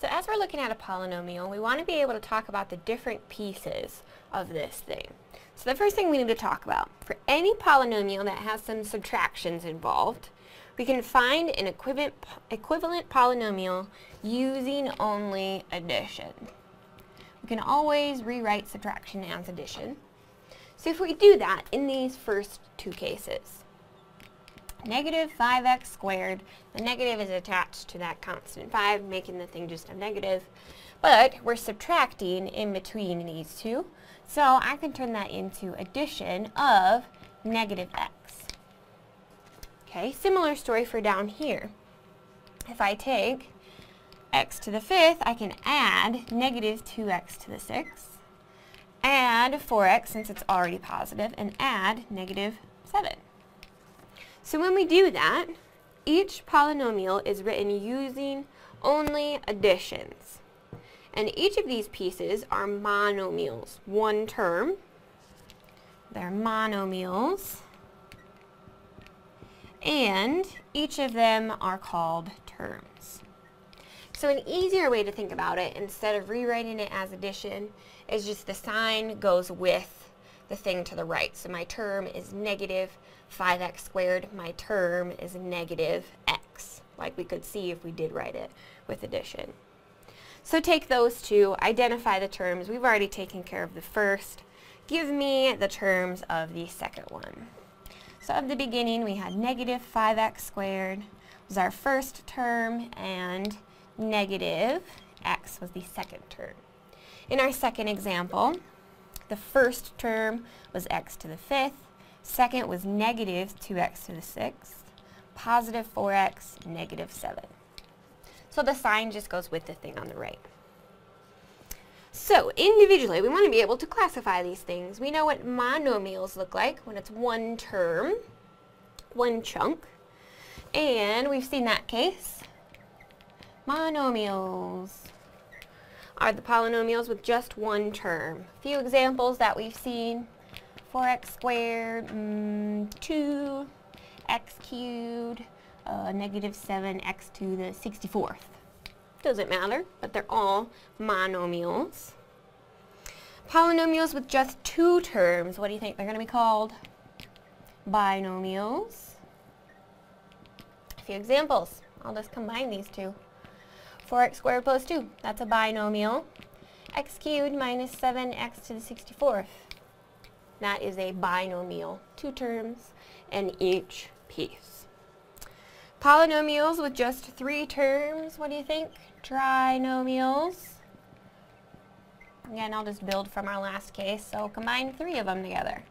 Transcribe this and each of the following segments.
So as we're looking at a polynomial, we want to be able to talk about the different pieces of this thing. So the first thing we need to talk about, for any polynomial that has some subtractions involved, we can find an equivalent, equivalent polynomial using only addition. We can always rewrite subtraction as addition. So if we do that in these first two cases, negative 5x squared. The negative is attached to that constant 5, making the thing just a negative. But we're subtracting in between these two, so I can turn that into addition of negative x. Okay, similar story for down here. If I take x to the fifth, I can add negative 2x to the sixth, add 4x since it's already positive, and add negative 7. So when we do that, each polynomial is written using only additions. And each of these pieces are monomials, one term. They're monomials. And each of them are called terms. So an easier way to think about it, instead of rewriting it as addition, is just the sign goes with the thing to the right. So my term is negative 5x squared, my term is negative x, like we could see if we did write it with addition. So take those two, identify the terms. We've already taken care of the first. Give me the terms of the second one. So at the beginning, we had negative 5x squared was our first term, and negative x was the second term. In our second example, the first term was x to the fifth, Second was negative 2x to the 6th, positive 4x, negative 7. So the sign just goes with the thing on the right. So individually, we want to be able to classify these things. We know what monomials look like when it's one term, one chunk. And we've seen that case. Monomials are the polynomials with just one term. A few examples that we've seen. 4x squared, mm, 2, x cubed, uh, negative 7x to the 64th. Doesn't matter, but they're all monomials. Polynomials with just two terms, what do you think they're going to be called? Binomials. A few examples. I'll just combine these two. 4x squared plus 2, that's a binomial. x cubed minus 7x to the 64th. That is a binomial, two terms in each piece. Polynomials with just three terms, what do you think? Trinomials. Again, I'll just build from our last case, so combine three of them together.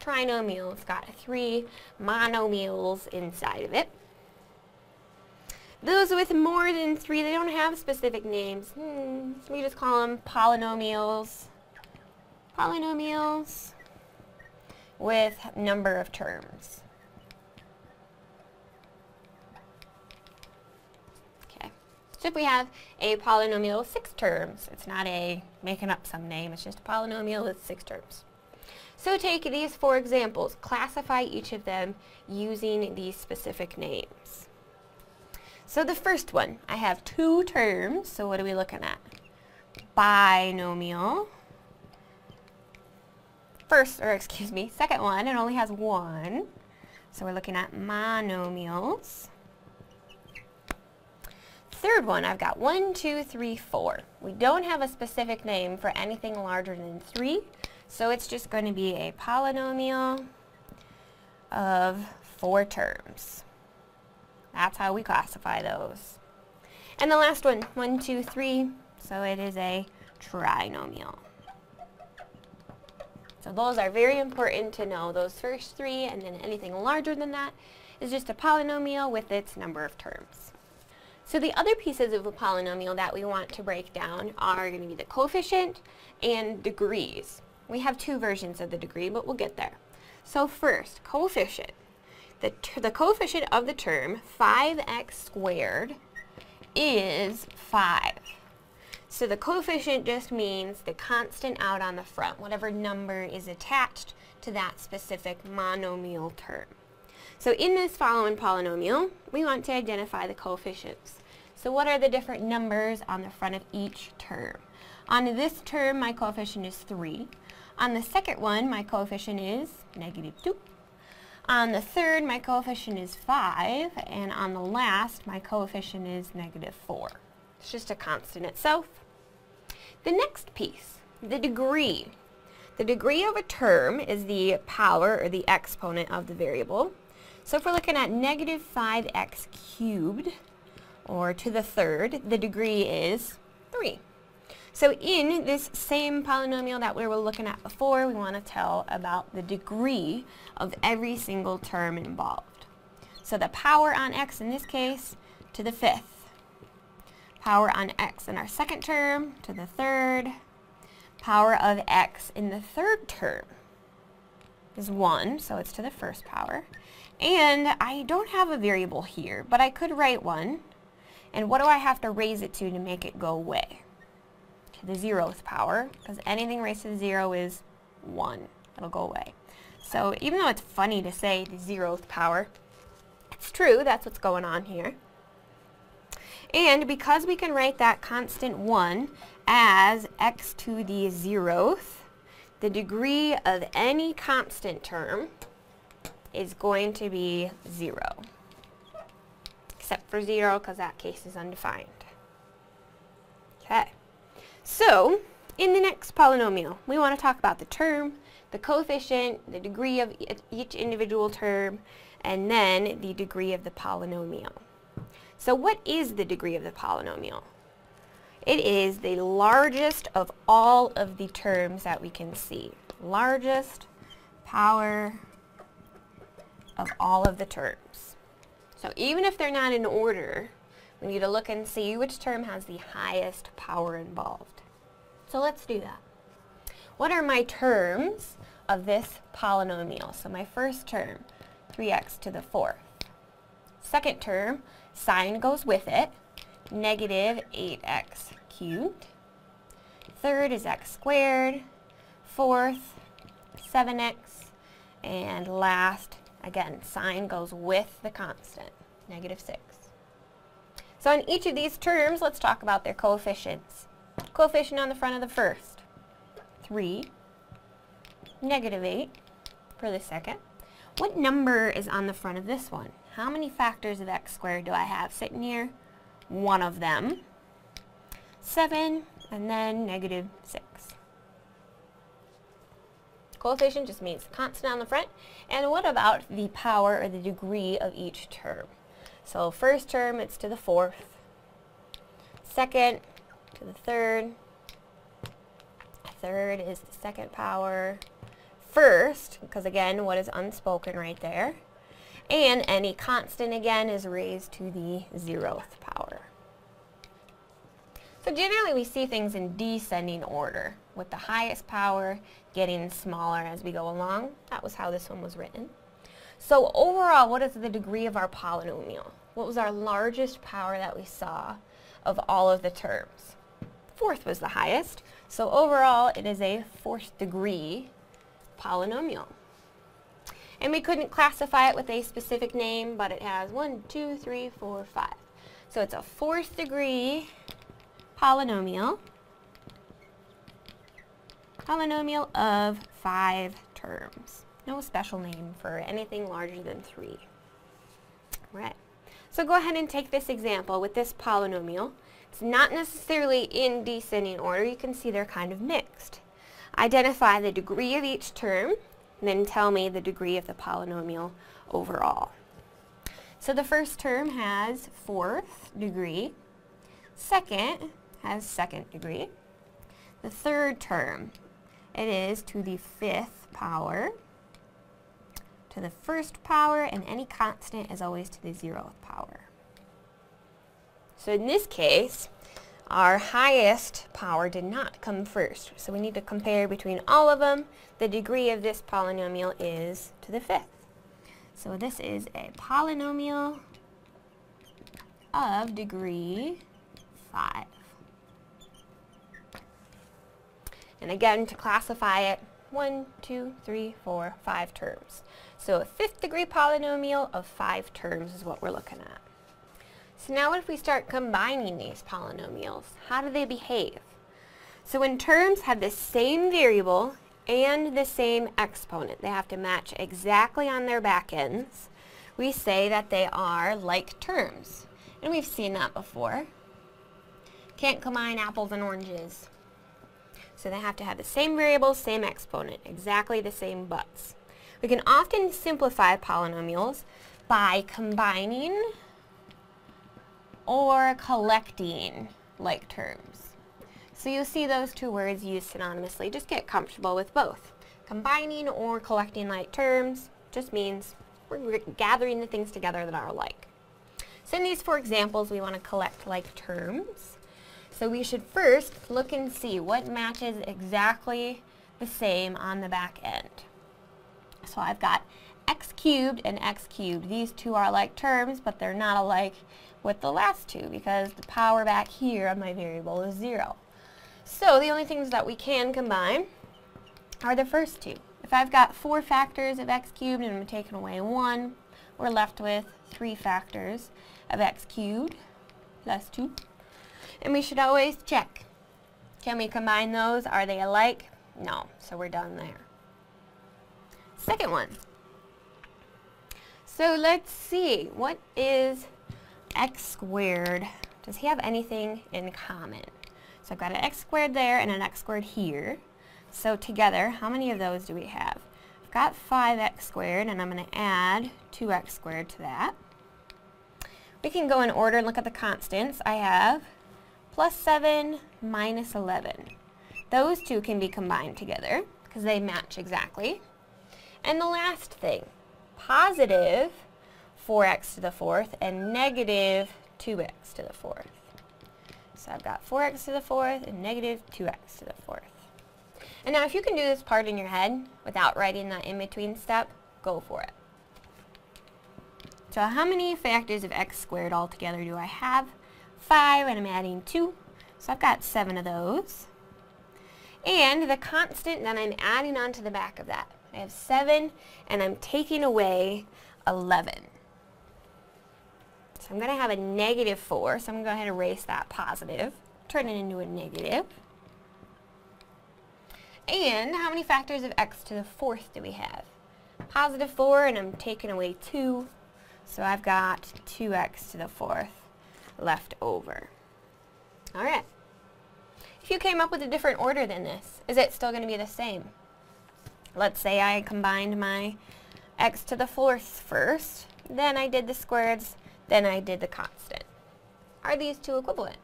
Trinomial, it's got three monomials inside of it. Those with more than three, they don't have specific names. Hmm, we just call them polynomials polynomials with number of terms. Okay, so if we have a polynomial with six terms, it's not a making up some name, it's just a polynomial with six terms. So take these four examples, classify each of them using these specific names. So the first one, I have two terms, so what are we looking at? Binomial first, or excuse me, second one, it only has one. So we're looking at monomials. Third one, I've got one, two, three, four. We don't have a specific name for anything larger than three, so it's just going to be a polynomial of four terms. That's how we classify those. And the last one, one, two, three, so it is a trinomial. So those are very important to know, those first three, and then anything larger than that is just a polynomial with its number of terms. So the other pieces of a polynomial that we want to break down are going to be the coefficient and degrees. We have two versions of the degree, but we'll get there. So first, coefficient. The, the coefficient of the term 5x squared is 5. So the coefficient just means the constant out on the front, whatever number is attached to that specific monomial term. So in this following polynomial, we want to identify the coefficients. So what are the different numbers on the front of each term? On this term, my coefficient is 3. On the second one, my coefficient is negative 2. On the third, my coefficient is 5, and on the last, my coefficient is negative 4. It's just a constant itself. The next piece, the degree. The degree of a term is the power or the exponent of the variable. So if we're looking at negative 5x cubed, or to the third, the degree is 3. So in this same polynomial that we were looking at before, we want to tell about the degree of every single term involved. So the power on x in this case to the fifth. Power on x in our second term to the third. Power of x in the third term is 1, so it's to the first power. And I don't have a variable here, but I could write one. And what do I have to raise it to to make it go away? to the zeroth power, because anything raised to the zero is 1. It'll go away. So even though it's funny to say the zeroth power, it's true, that's what's going on here. And because we can write that constant 1 as x to the zeroth, the degree of any constant term is going to be 0. Except for 0, because that case is undefined. Okay. So, in the next polynomial, we want to talk about the term, the coefficient, the degree of each individual term, and then the degree of the polynomial. So what is the degree of the polynomial? It is the largest of all of the terms that we can see. Largest power of all of the terms. So even if they're not in order, we need to look and see which term has the highest power involved. So let's do that. What are my terms of this polynomial? So my first term, 3x to the fourth. Second term, sign goes with it, negative 8x cubed. Third is x squared. Fourth, 7x. And last, again, sign goes with the constant, negative 6. So in each of these terms, let's talk about their coefficients. Coefficient on the front of the first, 3. Negative 8 for the second. What number is on the front of this one? How many factors of x squared do I have sitting here? One of them. 7, and then negative 6. Coefficient just means constant on the front. And what about the power or the degree of each term? So first term, it's to the fourth. Second, to the third. Third is the second power. First, because again, what is unspoken right there. And any constant again is raised to the zeroth power. So generally we see things in descending order, with the highest power getting smaller as we go along. That was how this one was written. So overall, what is the degree of our polynomial? What was our largest power that we saw of all of the terms? fourth was the highest. So overall, it is a fourth degree polynomial. And we couldn't classify it with a specific name, but it has one, two, three, four, five. So it's a fourth degree polynomial. Polynomial of five terms. No special name for anything larger than three. Right. So go ahead and take this example with this polynomial. It's not necessarily in descending order. You can see they're kind of mixed. Identify the degree of each term, and then tell me the degree of the polynomial overall. So the first term has fourth degree. Second has second degree. The third term, it is to the fifth power, to the first power, and any constant is always to the zeroth power. So in this case, our highest power did not come first. So we need to compare between all of them. The degree of this polynomial is to the fifth. So this is a polynomial of degree 5. And again, to classify it, one, two, three, four, five terms. So a fifth degree polynomial of five terms is what we're looking at. So now what if we start combining these polynomials? How do they behave? So when terms have the same variable and the same exponent, they have to match exactly on their back ends, we say that they are like terms. And we've seen that before. Can't combine apples and oranges. So they have to have the same variable, same exponent, exactly the same buts. We can often simplify polynomials by combining or collecting like terms. So you'll see those two words used synonymously. Just get comfortable with both. Combining or collecting like terms just means we're gathering the things together that are alike. So in these four examples, we want to collect like terms. So we should first look and see what matches exactly the same on the back end. So I've got x cubed and x cubed. These two are like terms, but they're not alike with the last two because the power back here of my variable is 0. So the only things that we can combine are the first two. If I've got four factors of x cubed and I'm taking away 1, we're left with 3 factors of x cubed plus 2. And we should always check. Can we combine those? Are they alike? No. So we're done there. Second one. So let's see. What is x squared? Does he have anything in common? So I've got an x squared there and an x squared here. So together, how many of those do we have? I've got 5x squared, and I'm going to add 2x squared to that. We can go in order and look at the constants. I have plus 7 minus 11. Those two can be combined together because they match exactly. And the last thing, positive 4x to the fourth and negative 2x to the fourth. So I've got 4x to the fourth and negative 2x to the fourth. And now if you can do this part in your head without writing that in-between step, go for it. So how many factors of x squared altogether do I have? 5 and I'm adding 2. So I've got 7 of those. And the constant that I'm adding onto the back of that. I have 7 and I'm taking away 11. So I'm going to have a negative 4, so I'm going to go ahead and erase that positive, turn it into a negative. And how many factors of x to the fourth do we have? Positive 4, and I'm taking away 2, so I've got 2x to the fourth left over. Alright. If you came up with a different order than this, is it still going to be the same? Let's say I combined my x to the fourth first, then I did the squareds, then I did the constant. Are these two equivalent?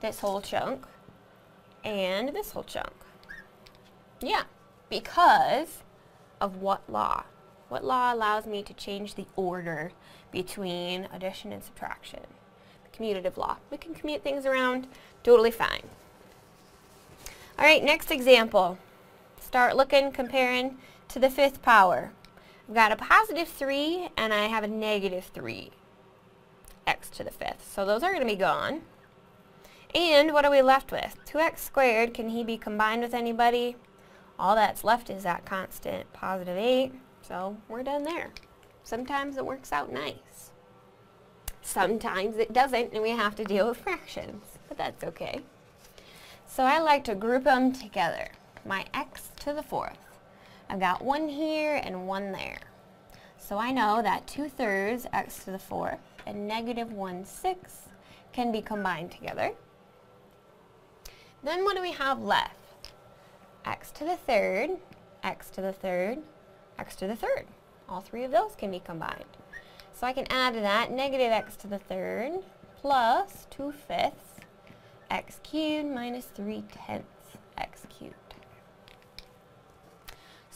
This whole chunk and this whole chunk. Yeah, because of what law? What law allows me to change the order between addition and subtraction? The commutative law. We can commute things around totally fine. All right, next example. Start looking, comparing to the fifth power. I've got a positive 3 and I have a negative 3 x to the fifth. So those are going to be gone. And what are we left with? 2x squared, can he be combined with anybody? all that's left is that constant positive 8, so we're done there. Sometimes it works out nice. Sometimes it doesn't, and we have to deal with fractions, but that's okay. So I like to group them together. My x to the fourth. I've got one here and one there. So I know that 2 thirds x to the fourth and negative 1 sixth can be combined together. Then what do we have left? x to the third, x to the third, x to the third. All three of those can be combined. So I can add to that negative x to the third plus 2 fifths x cubed minus 3 tenths x cubed.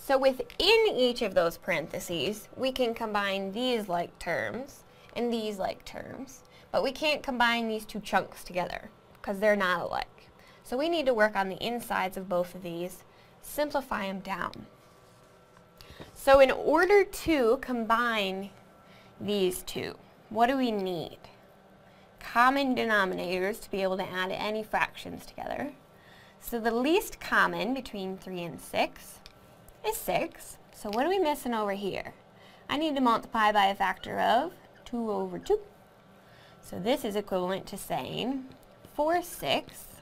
So within each of those parentheses, we can combine these like terms and these like terms, but we can't combine these two chunks together because they're not alike. So we need to work on the insides of both of these, simplify them down. So in order to combine these two, what do we need? Common denominators to be able to add any fractions together. So the least common between 3 and 6 is 6. So what are we missing over here? I need to multiply by a factor of 2 over 2. So this is equivalent to saying 4 sixths,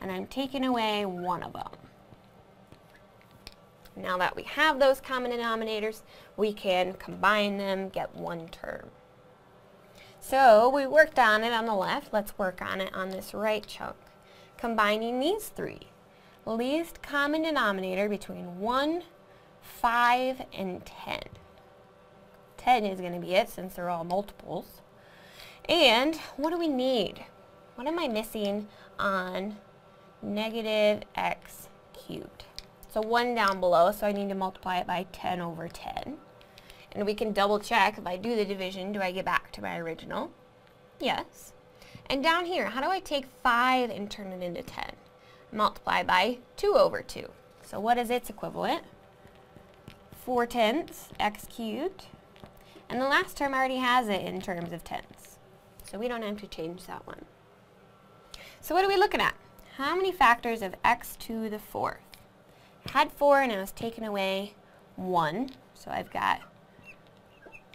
and I'm taking away one of them. Now that we have those common denominators, we can combine them, get one term. So we worked on it on the left. Let's work on it on this right chunk. Combining these three. Least common denominator between 1, 5, and 10. 10 is going to be it since they're all multiples. And what do we need? What am I missing on negative x cubed? So 1 down below, so I need to multiply it by 10 over 10. And we can double check if I do the division, do I get back to my original? Yes. And down here, how do I take 5 and turn it into 10? Multiply by 2 over 2. So what is its equivalent? 4 tenths x cubed. And the last term already has it in terms of tenths. So we don't have to change that one. So what are we looking at? How many factors of x to the fourth? Had 4 and I was taking away 1. So I've got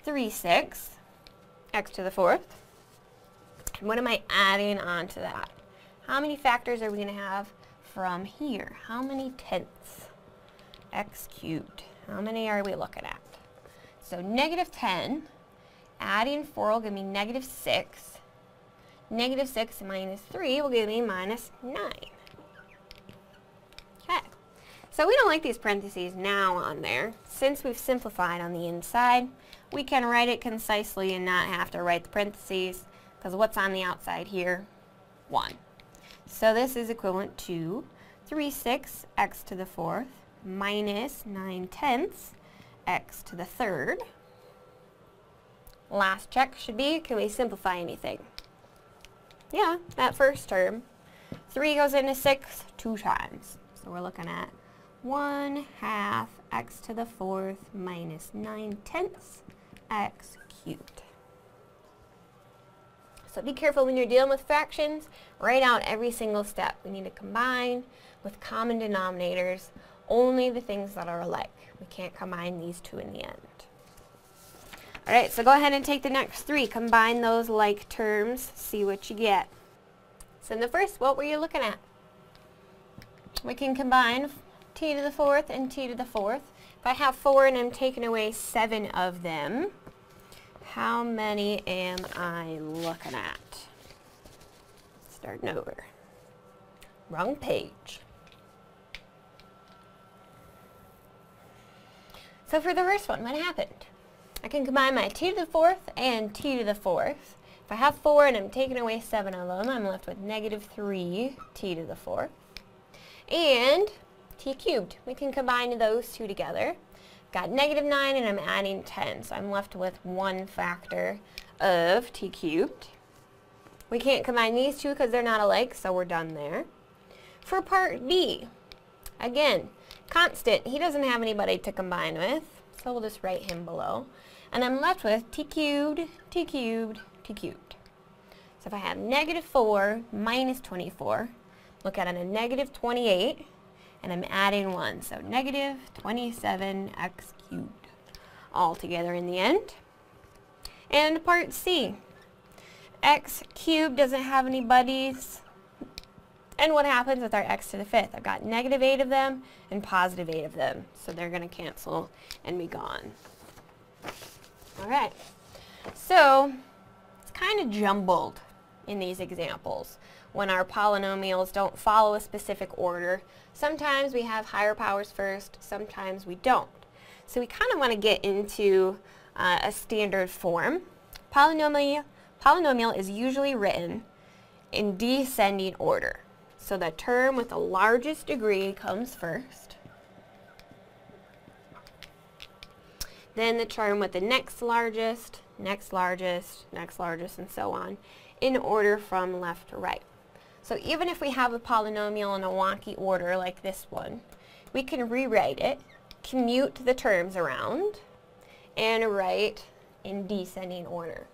3 sixths, x to the fourth. And what am I adding on to that? How many factors are we going to have from here? How many tenths? x cubed. How many are we looking at? So negative 10, adding 4 will give me negative 6. Negative 6 minus 3 will give me minus 9. Okay. So we don't like these parentheses now on there. Since we've simplified on the inside, we can write it concisely and not have to write the parentheses because what's on the outside here? 1. So this is equivalent to 3 6 x to the fourth minus 9 tenths x to the third. Last check should be, can we simplify anything? Yeah, that first term. 3 goes into 6 two times. So we're looking at 1 half x to the fourth minus 9 tenths x cubed. So be careful when you're dealing with fractions. Write out every single step. We need to combine with common denominators only the things that are alike. We can't combine these two in the end. Alright, so go ahead and take the next three. Combine those like terms. See what you get. So in the first, what were you looking at? We can combine t to the fourth and t to the fourth. If I have four and I'm taking away seven of them, how many am I looking at? Starting over. Wrong page. So for the first one, what happened? I can combine my t to the fourth and t to the fourth. If I have four and I'm taking away seven of them, I'm left with negative three t to the fourth. And t cubed. We can combine those two together. Got negative 9 and I'm adding 10, so I'm left with one factor of t cubed. We can't combine these two because they're not alike, so we're done there. For part B, again, constant, he doesn't have anybody to combine with, so we'll just write him below. And I'm left with t cubed, t cubed, t cubed. So if I have negative 4 minus 24, look at it, a negative 28, and I'm adding 1. So negative 27x cubed all together in the end. And part C, x cubed doesn't have any buddies. And what happens with our x to the fifth? I've got negative 8 of them and positive 8 of them. So they're going to cancel and be gone. All right. So it's kind of jumbled in these examples when our polynomials don't follow a specific order. Sometimes we have higher powers first, sometimes we don't. So we kind of want to get into uh, a standard form. Polynomial, polynomial is usually written in descending order. So the term with the largest degree comes first. Then the term with the next largest, next largest, next largest, and so on, in order from left to right. So even if we have a polynomial in a wonky order like this one, we can rewrite it, commute the terms around, and write in descending order.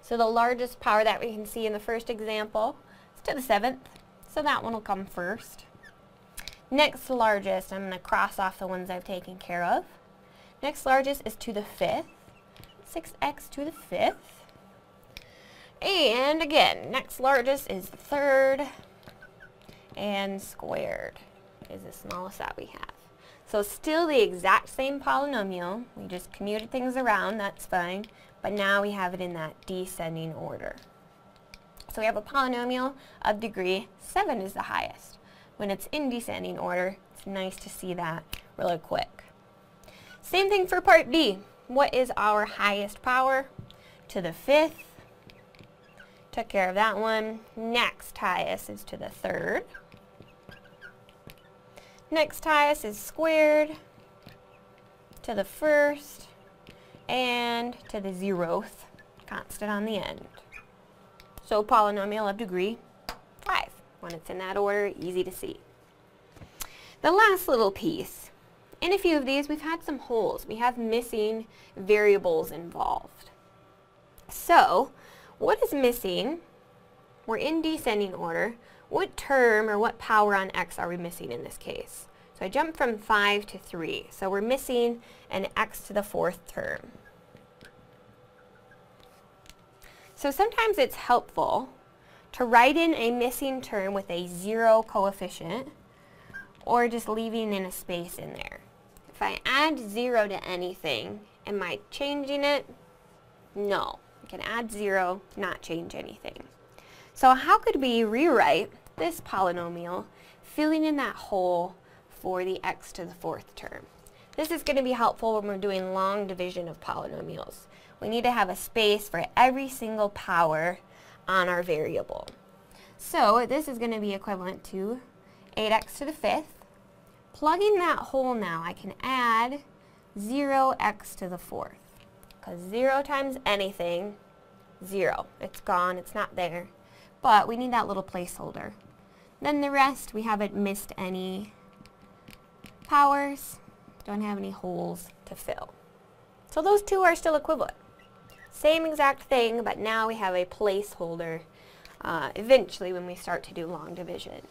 So the largest power that we can see in the first example is to the seventh, so that one will come first. Next largest, I'm going to cross off the ones I've taken care of. Next largest is to the fifth, 6x to the fifth. And again, next largest is the third, and squared is the smallest that we have. So still the exact same polynomial, we just commuted things around, that's fine, but now we have it in that descending order. So we have a polynomial of degree 7 is the highest. When it's in descending order, it's nice to see that really quick. Same thing for part B. What is our highest power? To the fifth. Took care of that one. Next highest is to the third. Next highest is squared to the first and to the zeroth constant on the end. So polynomial of degree 5. When it's in that order, easy to see. The last little piece. In a few of these, we've had some holes. We have missing variables involved. So, what is missing? We're in descending order. What term or what power on x are we missing in this case? So I jumped from 5 to 3. So we're missing an x to the fourth term. So sometimes it's helpful to write in a missing term with a zero coefficient or just leaving in a space in there. If I add zero to anything, am I changing it? No. Can add zero, not change anything. So how could we rewrite this polynomial filling in that hole for the x to the fourth term? This is going to be helpful when we're doing long division of polynomials we need to have a space for every single power on our variable. So this is going to be equivalent to 8x to the fifth. Plugging that hole now, I can add 0x to the fourth. Because 0 times anything, 0. It's gone, it's not there. But we need that little placeholder. Then the rest, we haven't missed any powers, don't have any holes to fill. So those two are still equivalent. Same exact thing, but now we have a placeholder uh, eventually when we start to do long division.